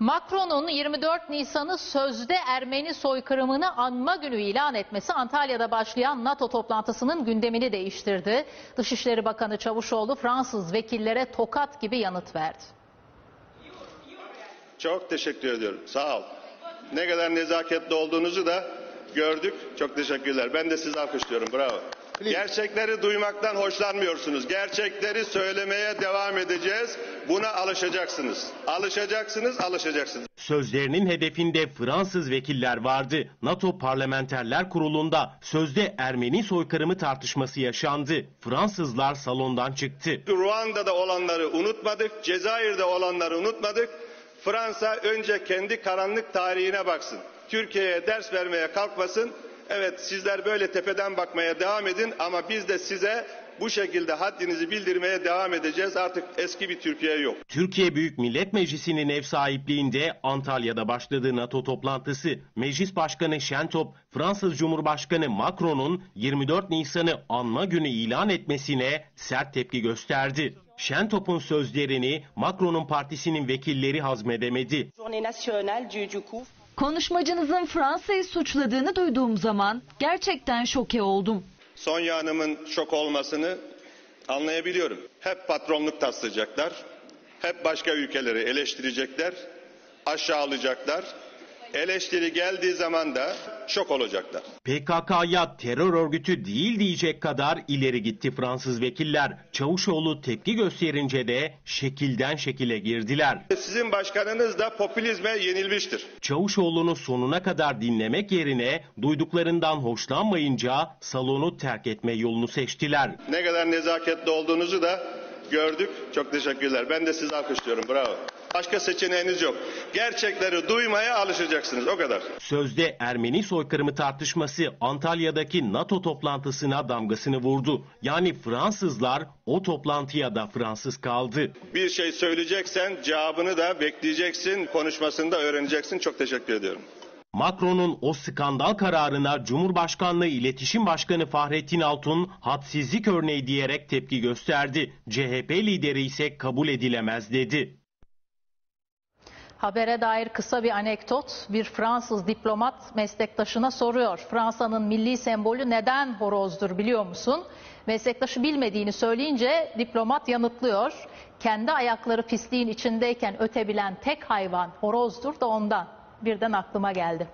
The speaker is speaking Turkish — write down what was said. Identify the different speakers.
Speaker 1: Macron'un 24 Nisan'ı sözde Ermeni soykırımını anma günü ilan etmesi Antalya'da başlayan NATO toplantısının gündemini değiştirdi. Dışişleri Bakanı Çavuşoğlu Fransız vekillere tokat gibi yanıt verdi.
Speaker 2: Çok teşekkür ediyorum. Sağ ol. Ne kadar nezaketli olduğunuzu da gördük. Çok teşekkürler. Ben de sizi alkışlıyorum. Bravo. Gerçekleri duymaktan hoşlanmıyorsunuz. Gerçekleri söylemeye devam edeceğiz. Buna alışacaksınız. Alışacaksınız, alışacaksınız.
Speaker 3: Sözlerinin hedefinde Fransız vekiller vardı. NATO Parlamenterler Kurulu'nda sözde Ermeni soykırımı tartışması yaşandı. Fransızlar salondan çıktı.
Speaker 2: Ruanda'da olanları unutmadık. Cezayir'de olanları unutmadık. Fransa önce kendi karanlık tarihine baksın. Türkiye'ye ders vermeye kalkmasın. Evet sizler böyle tepeden bakmaya devam edin ama biz de size bu şekilde haddinizi bildirmeye devam edeceğiz. Artık eski bir Türkiye yok.
Speaker 3: Türkiye Büyük Millet Meclisi'nin ev sahipliğinde Antalya'da başladığı NATO toplantısı. Meclis Başkanı Şentop, Fransız Cumhurbaşkanı Macron'un 24 Nisan'ı anma günü ilan etmesine sert tepki gösterdi. Şentop'un sözlerini Macron'un partisinin vekilleri hazmedemedi.
Speaker 4: Konuşmacınızın Fransa'yı suçladığını duyduğum zaman gerçekten şoke oldum.
Speaker 2: Sonya Hanım'ın şok olmasını anlayabiliyorum. Hep patronluk taslayacaklar. Hep başka ülkeleri eleştirecekler. Aşağılayacaklar. Eleştiri geldiği zaman da şok olacaklar.
Speaker 3: PKK'ya terör örgütü değil diyecek kadar ileri gitti Fransız vekiller. Çavuşoğlu tepki gösterince de şekilden şekile girdiler.
Speaker 2: Sizin başkanınız da popülizme yenilmiştir.
Speaker 3: Çavuşoğlu'nu sonuna kadar dinlemek yerine duyduklarından hoşlanmayınca salonu terk etme yolunu seçtiler.
Speaker 2: Ne kadar nezaketli olduğunuzu da gördük. Çok teşekkürler. Ben de sizi alkışlıyorum. Bravo. Başka seçeneğiniz yok. Gerçekleri duymaya alışacaksınız. O kadar.
Speaker 3: Sözde Ermeni soykırımı tartışması Antalya'daki NATO toplantısına damgasını vurdu. Yani Fransızlar o toplantıya da Fransız kaldı.
Speaker 2: Bir şey söyleyeceksen cevabını da bekleyeceksin. Konuşmasını da öğreneceksin. Çok teşekkür ediyorum.
Speaker 3: Macron'un o skandal kararına Cumhurbaşkanlığı İletişim Başkanı Fahrettin Altun hadsizlik örneği diyerek tepki gösterdi. CHP lideri ise kabul edilemez dedi.
Speaker 1: Habere dair kısa bir anekdot. Bir Fransız diplomat meslektaşına soruyor. Fransa'nın milli sembolü neden horozdur biliyor musun? Meslektaşı bilmediğini söyleyince diplomat yanıtlıyor. Kendi ayakları pisliğin içindeyken ötebilen tek hayvan horozdur da ondan. Birden aklıma geldi.